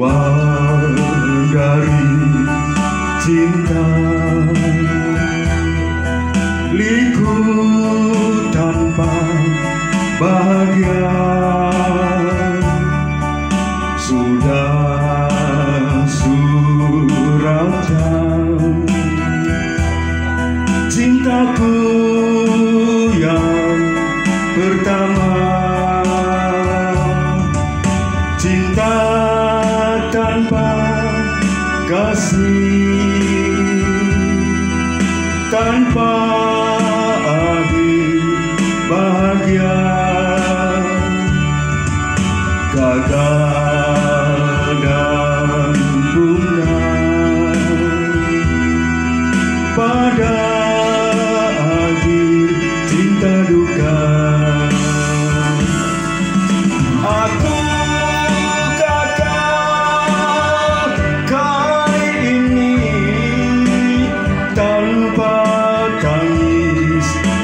awal dari cinta. Liku tanpa bahagia tanpa kasih tanpa akhir bahagia. Gagal dan bunga pada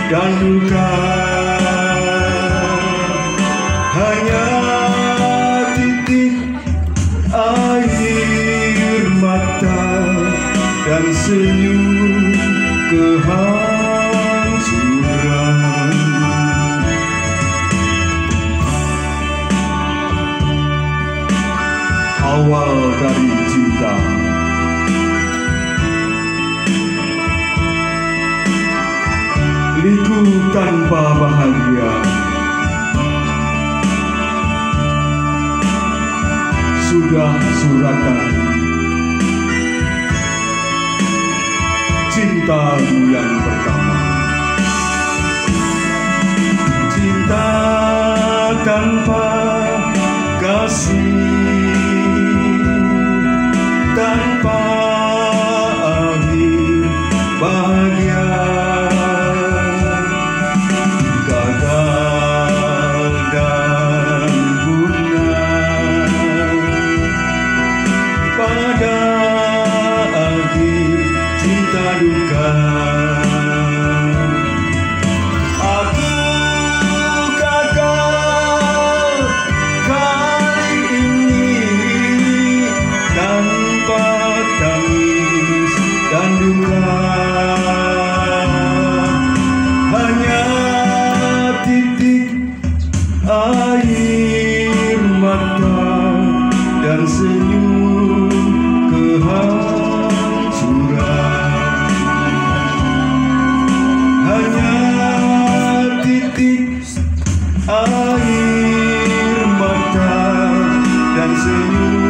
dan duka hanya titik air mata dan senyum kehancuran awal dari cinta liku tanpa bahagia. Sudah suratan cintamu yang pertama. Cinta tanpa kasih. Tanpa air mata dan senyum